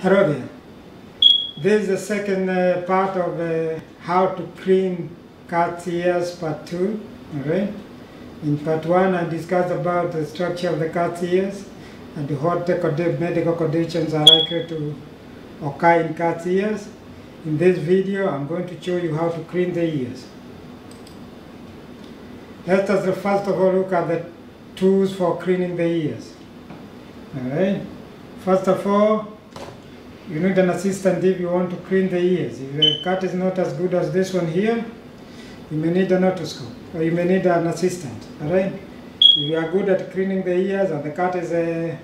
There. This is the second uh, part of uh, how to clean cat's ears, part two. Alright. In part one, I discussed about the structure of the cat's ears and what the medical conditions are likely to occur in cat's ears. In this video, I'm going to show you how to clean the ears. Let us first of all look at the tools for cleaning the ears. Alright. First of all, you need an assistant if you want to clean the ears. If the cat is not as good as this one here, you may need an otoscope or you may need an assistant. Alright? If you are good at cleaning the ears and the cat is uh,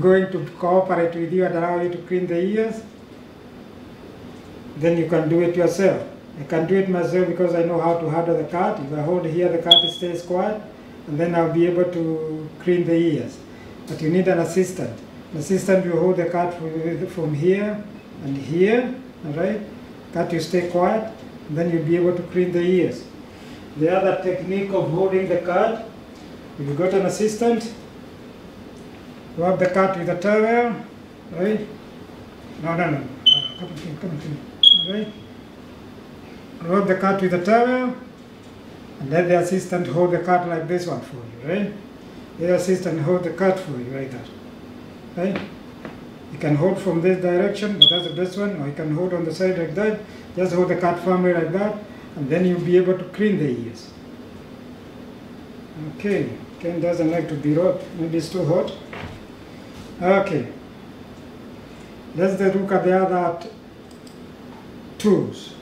going to cooperate with you and allow you to clean the ears, then you can do it yourself. I can do it myself because I know how to handle the cat. If I hold here, the cat stays quiet, and then I'll be able to clean the ears. But you need an assistant. An assistant will hold the cat from- here and here, all right? Cat you stay quiet, then you'll be able to clean the ears. The other technique of holding the cat, if you got an assistant, rub the cat with a towel, right? No, no, no, come and come and all right? Rub the cat with a towel, and let the assistant hold the cat like this one for you, right? The assistant hold the cat for you like that, right? You can hold from this direction, but that's the best one, or you can hold on the side like that. Just hold the cat firmly like that, and then you'll be able to clean the ears. Okay, Ken doesn't like to be hot. Maybe it's too hot. Okay. Let's look at the other tools.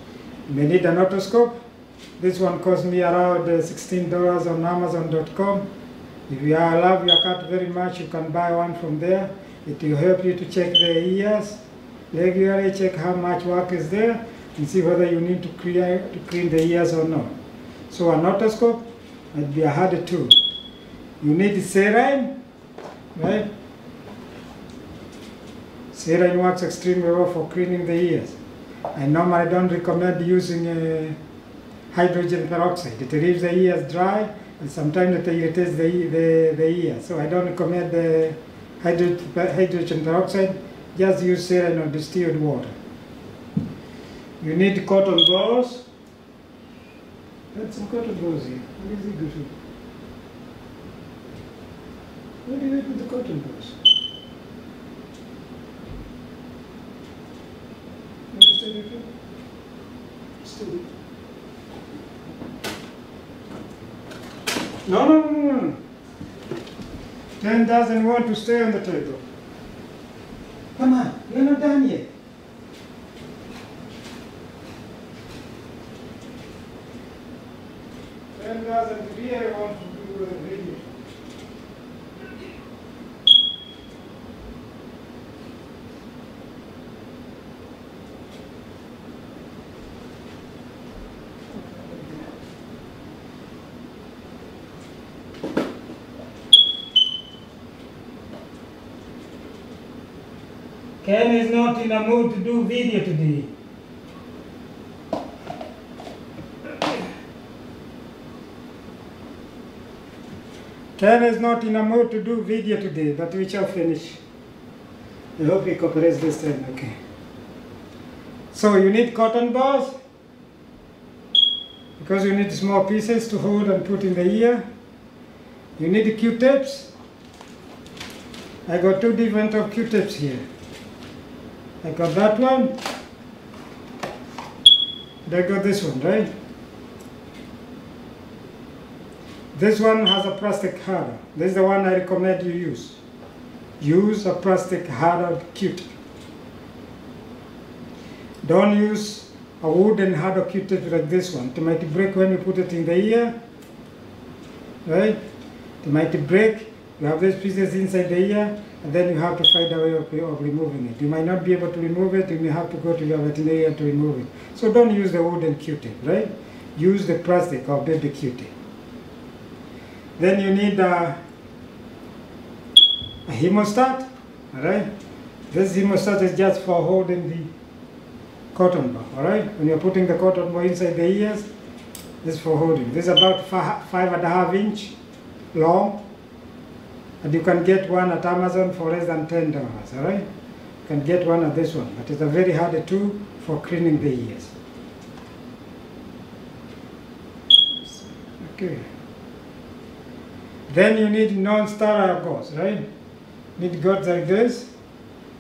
You may need an otoscope. This one cost me around uh, $16 on Amazon.com. If you are- love your cat very much, you can buy one from there. It will help you to check the ears regularly, check how much work is there, and see whether you need to clear to clean the ears or not. So an otoscope might be a harder tool. You need saline, right? Saline works extremely well for cleaning the ears. I normally don't recommend using uh, hydrogen peroxide. It leaves the ears dry sometimes it irritates the, e- the, the ear. So I don't recommend the hydrogen peroxide. Just use saline or distilled water. You need cotton balls. Got some cotton balls here. What is it good for? What do you do with the cotton balls? Want to stay there? Stay No, no, no, no, no. Ken doesn't want to stay on the table. Come on, we're not done yet. Ken doesn't really want to do the video. Ken is not in a mood to do video today. Ken is not in a mood to do video today, but we shall finish. I hope he cooperates this time, okay. So you need cotton balls, because you need small pieces to hold and put in the ear. You need Q-tips. I got two different of Q-tips here. I got that one. I got this one, right? This one has a plastic harder. This is the one I recommend you use. Use a plastic harder Q-tip. Don't use a wooden harder Q-tip like this one. It might break when you put it in the ear, right? It might break. You have these pieces inside the ear, and then you have to find a way of, of removing it. You might not be able to remove it, you may have to go to your veterinarian to remove it. So don't use the wooden Q-tip, right? Use the plastic or baby Q-tip. Then you need a, a hemostat, all right? This hemostat is just for holding the cotton ball, all right? When you're putting the cotton ball inside the ears, this is for holding. This is about five and a half inch long, and you can get one at Amazon for less than ten dollars. All right, you can get one of this one, but it's a very hard tool for cleaning the ears. Okay. Then you need non-sterile gauze, right? Need gauze like this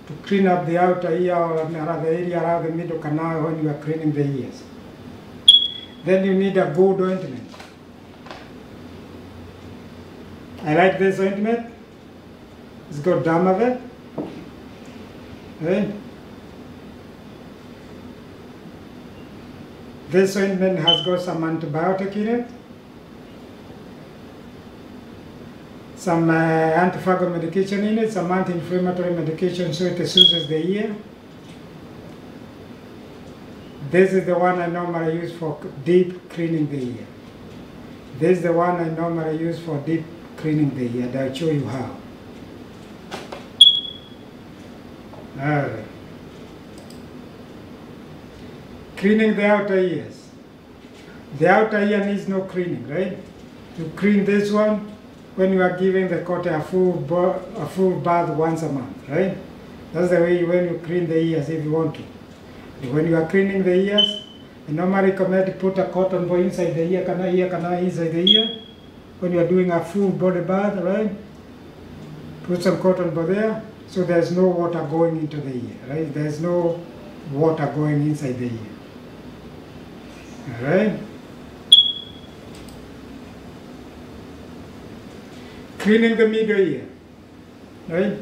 to clean up the outer ear or the area around the middle canal when you are cleaning the ears. Then you need a good ointment. I like this ointment. It's got Dermavet. Right? This ointment has got some antibiotic in it. Some uh, antifungal medication in it, some anti-inflammatory medication so it soothes the ear. This is the one I normally use for deep cleaning the ear. This is the one I normally use for deep cleaning the ear. I'll show you how. Alright. Cleaning the outer ears. The outer ear needs no cleaning, right? You clean this one when you are giving the cotter a full, a full bath once a month, right? That's the way when you clean the ears if you want to. When you are cleaning the ears, I normally recommend to put a cotton ball inside the ear, canal, ear canal inside the ear. When you are doing a full body bath, right? Put some cotton ball there, so there's no water going into the ear, right? There's no water going inside the ear. All right? Cleaning the middle ear, right?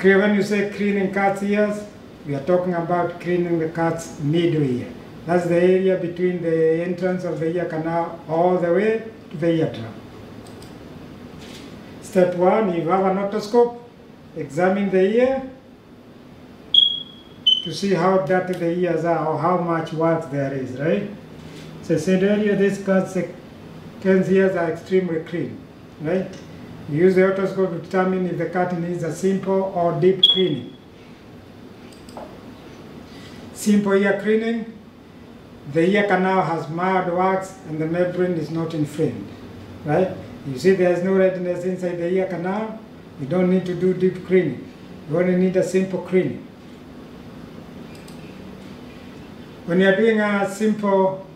When you say cleaning cat's ears, we are talking about cleaning the cat's middle ear. That's the area between the entrance of the ear canal all the way the eardrum. Step one, you have an otoscope, examine the ear to see how dirty the ears are or how much wax there is, right? So I said earlier, this cat's cat's ears are extremely clean, right? You use the otoscope to determine if the cat needs a simple or deep cleaning. Simple ear cleaning, the ear canal has mild wax and the membrane is not inflamed, right? You see there's no redness inside the ear canal, you don't need to do deep cleaning. You only need a simple cleaning. When you're doing a simple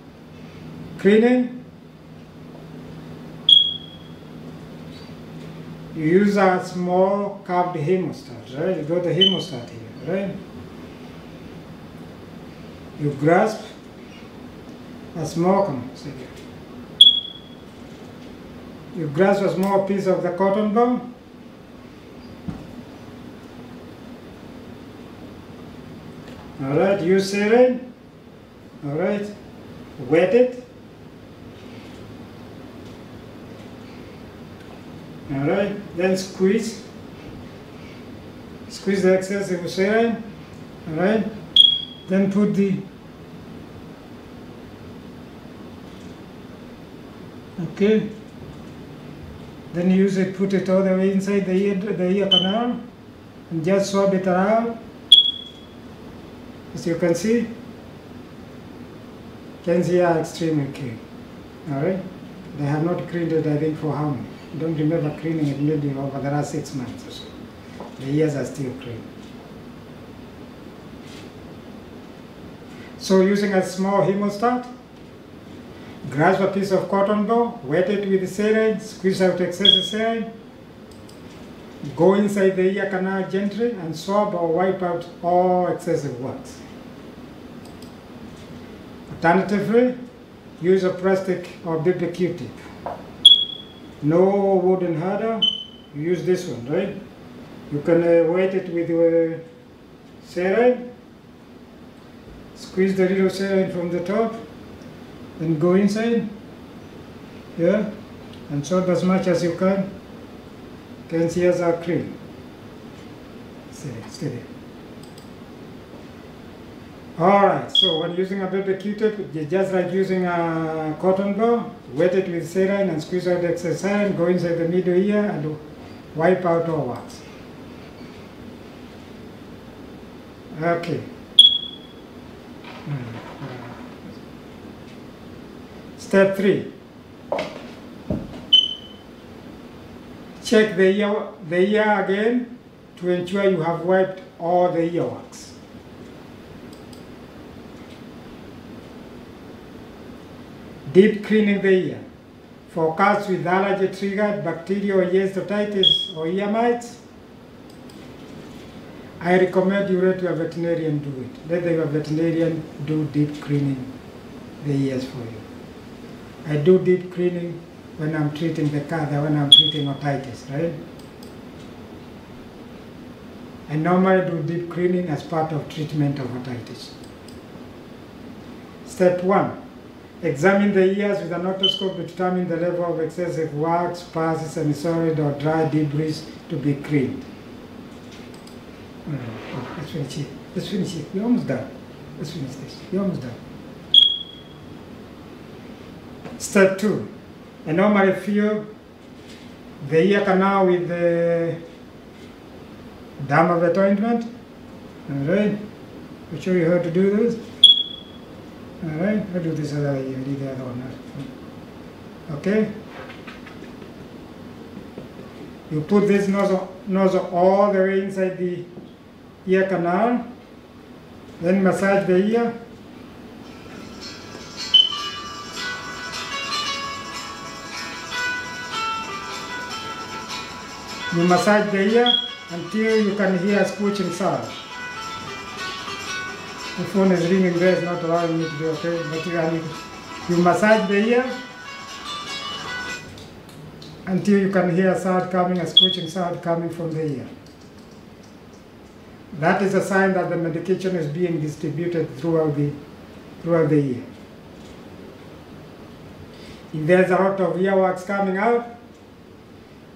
cleaning, you use a small curved hemostat, right? You got the hemostat here, right? You grasp a small, come on, sit here. You grasp a small piece of the cotton ball. All right, use saline. All right, wet it. All right, then squeeze. Squeeze the excess of saline. All right, then put the okay. Then use it, put it all the way inside the ear, the ear canal, and just swab it around. As you can see, cans here are extremely clean. All right, they have not cleaned it. I think for how many? Don't remember cleaning it maybe over the last six months or so. The ears are still clean. So using a small hemostat, grasp a piece of cotton ball, wet it with saline, squeeze out excess saline, go inside the ear canal gently and swab or wipe out all excessive wax. Alternatively, use a plastic or baby Q-tip. No wooden harder, use this one, right? You can uh, wet it with uh, saline, squeeze the little saline from the top, then go inside, yeah, and swab as much as you can. Ken's ears are clean. Stay, stay there. Alright, so when using a Q-tip, it's just like using a cotton ball, wet it with saline and squeeze out the excess saline, go inside the middle ear and wipe out all wax. Okay. Hmm, hmm. Step three. Check the ear, the ear again to ensure you have wiped all the earwax. Deep cleaning the ear. For cats with allergy triggered bacterial yeast otitis or ear mites, I recommend you let your veterinarian do it. Let your veterinarian do deep cleaning the ears for you. I do deep cleaning when I'm treating the cat, when I'm treating otitis, right? I normally do deep cleaning as part of treatment of otitis. Step one, examine the ears with an otoscope to determine the level of excessive wax, pus, semi-solid or dry debris to be cleaned. Oh, let's finish it. Let's finish it. We're almost done. Let's finish this. We're almost done. Step two, I normally fill the ear canal with the Dermavet ointment. All right, I'll show you how to do this. All right, I'll do this other ear, leave the other one. Okay. You put this nozzle, nozzle all the way inside the ear canal, then massage the ear. You massage the ear until you can hear a squishing sound. The phone is ringing there, it's not allowing me to do okay, but you, can- you massage the ear until you can hear a sound coming, a squishing sound coming from the ear. That is a sign that the medication is being distributed throughout the, throughout the ear. If there's a lot of earwax coming out,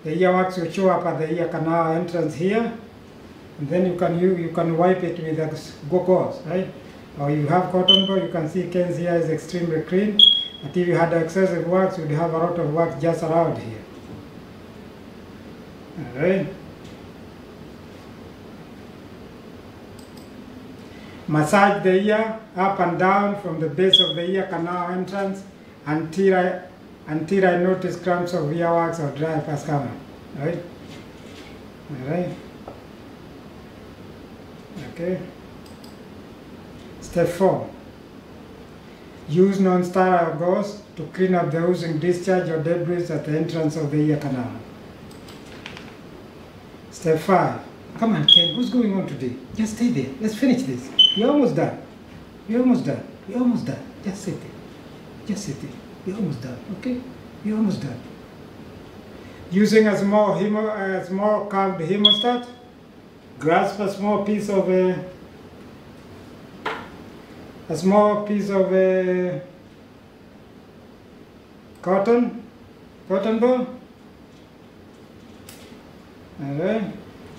the earwax will show up at the ear canal entrance here, and then you can you, you can wipe it with a gauze, right? Or you have cotton ball, you can see Ken's ear is extremely clean. But if you had excessive wax, you'd have a lot of wax just around here. All right. Massage the ear up and down from the base of the ear canal entrance until I until I notice crumbs of earwax or dry coming. Right? Alright. Okay. Step four. Use non-sterile gauze to clean up the oozing discharge or debris at the entrance of the ear canal. Step five. Come on, Ken, what's going on today? Just stay there. Let's finish this. You're almost done. You're almost done. You're almost done. Just sit there. Just sit there. You're almost done. Okay? You're almost done. Using a small hemo, a small curved hemostat, grasp a small piece of a, a small piece of a cotton, cotton ball. Alright.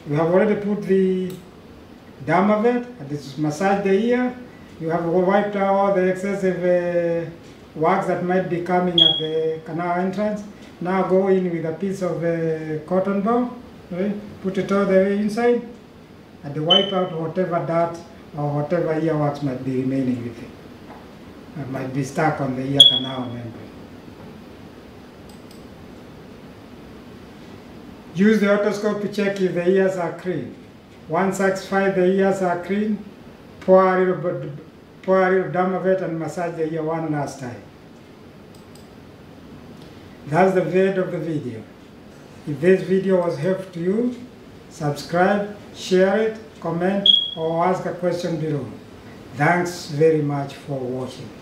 We have already put the Dermavet. this is massage the ear. You have wiped out all the excessive uh, wax that might be coming at the canal entrance. Now go in with a piece of uh, cotton ball, right? put it all the way inside, and wipe out whatever dirt or whatever earwax might be remaining with it. That might be stuck on the ear canal membrane. Use the otoscope to check if the ears are clean. Once satisfied the ears are clean, pour a little bit, pour a little Dermavet and massage the ear one last time. That's the end of the video. If this video was helpful to you, subscribe, share it, comment, or ask a question below. Thanks very much for watching.